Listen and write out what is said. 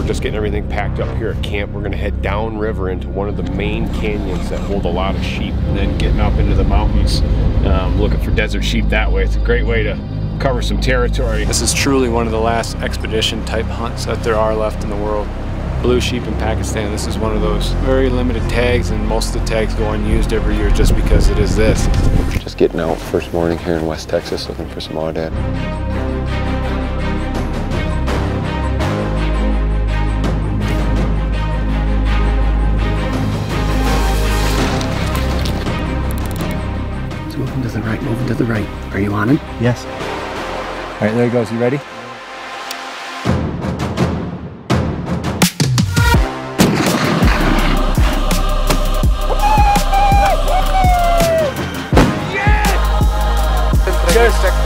we're just getting everything packed up here at camp. We're gonna head downriver into one of the main canyons that hold a lot of sheep and then getting up into the mountains um, looking for desert sheep that way. It's a great way to cover some territory. This is truly one of the last expedition type hunts that there are left in the world. Blue sheep in Pakistan, this is one of those very limited tags and most of the tags go unused every year just because it is this. Just getting out first morning here in West Texas looking for some aoudad. Moving to the right, moving to the right. Are you on him? Yes. All right, there he goes. You ready? Yes! yes!